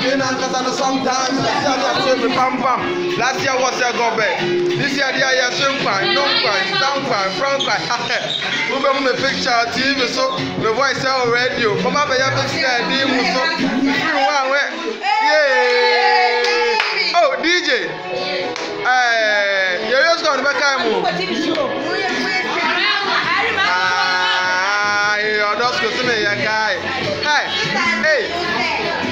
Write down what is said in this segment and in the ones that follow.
Again and Katana sometimes. Last year they are showing pam pam. Last year was a gobe. This year they are showing fine, non fine, down fine, front fine. Remember me picture, TV, so me voice on radio. Mama, my picture, I did so. Yeah. Oh, DJ. Eh, you're just going to be kind. Ah, you're just going to be a guy. Hey. Hey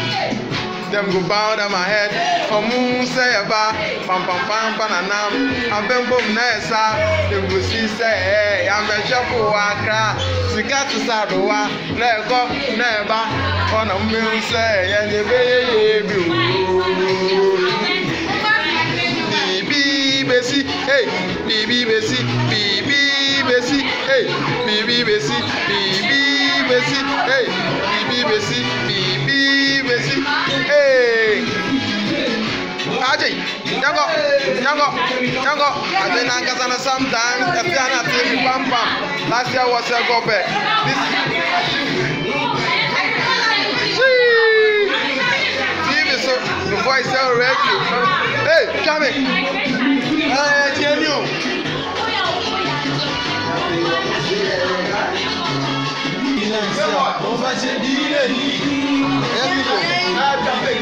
them go bow down my head. Ọmú sẹ́ yẹ bá pampampampa nànám. Abẹ́ngbòm náà yẹ sá, dem go sí sẹ́ ẹ̀ yàmbẹ̀ṣẹ́pọ̀ wá kra. Sìkà ti sá do wá, náà yẹ kọ́, náà yẹ bá. Ọ̀nà mbẹ́wò sẹ́ yẹ ní ebe yẹ yẹ bi ooo. Bìbí bẹ́sí, bìbí bẹ́sí, bìbí bẹ́sí, bìbí besi hey bibi besi bibi besi hey aje yango yango yango ade na nkata na sometimes efi ana ti efi pam pam last year was a go this tv so voice already hey come in ẹ ẹ ni o. Vamos fazer direitinho. É,